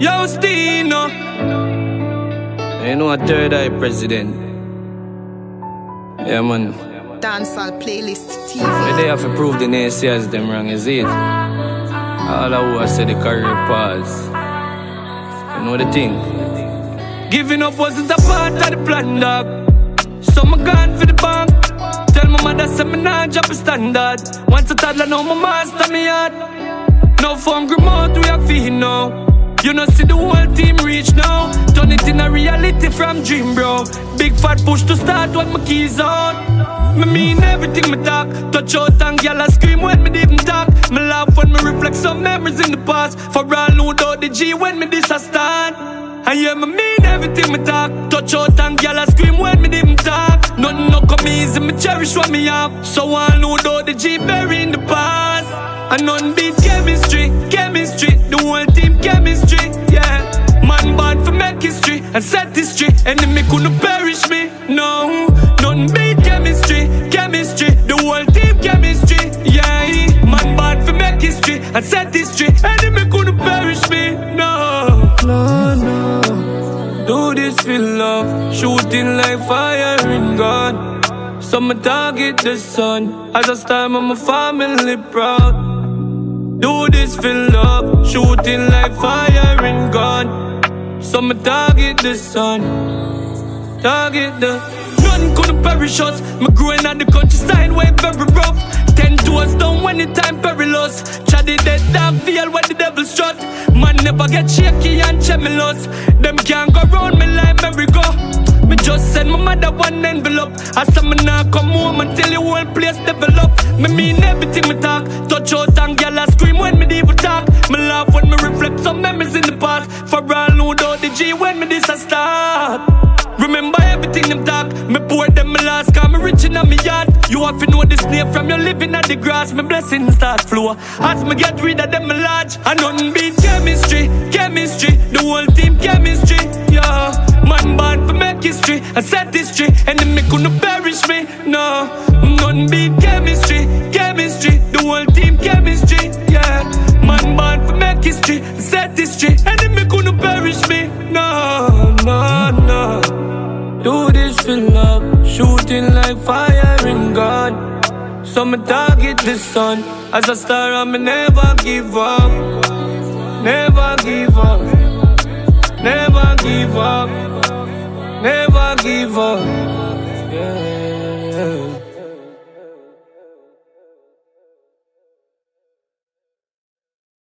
Yo, Stino. You know a third eye president. Yeah, man. Dancehall playlist TV. Where they have to prove the naysayers them wrong, is it? All I I said the career pause. You know the thing? Giving up wasn't a part of the plan, dog. So I'm gone for the bank. Tell my mother, say me not drop a standard. Once a toddler, now my master me heart. No hungry remote, we are feeding now. You know see the whole team reach now. Turn it in a reality from dream, bro. Big fat push to start when my keys on. Me mean everything me talk. Touch out and gyal a scream when me didn't talk. Me laugh when me reflect some memories in the past. For all who doubt the G when me this a stand. And yeah, me mean everything me talk. Touch out and gyal a scream when me didn't talk. Nothing no come easy, me cherish what me have. So all who doubt the G bury in the past. And none beat chemistry, chemistry. The whole team chemistry, Enemy couldn't perish me, no. None beat chemistry, chemistry. The whole team chemistry, yeah. Man born for make history and set history. Enemy couldn't perish me, no. No, no. Do this for love, shooting like fire in gun. So me target the sun As I stand with my family proud Do this for love Shooting So me target the sun. Target the None couldn't perish us. Me growing on the countryside way very rough. Ten toes down when the time perilous Chatty dead dog feel when the devil strut Man never get shaky and tremulous. Them can't go round me like merry-go. Me just send my mother one envelope. I said me nah come home until the whole place develop. Me mean everything me talk. Touch out and gyal When me this a start. Remember everything them talk. Me poor them me last, cause me rich in me yard. You have to know this name from your living at the grass. Me blessings start flow. As me get rid of them me large. And nothing beat chemistry, chemistry. The whole team chemistry, yeah. Man born for make history and set history. Enemy couldn't perish me, no. Shooting like fire in gun. So me target the sun. As a star I me never give up. Never give up. Never give up. Never give up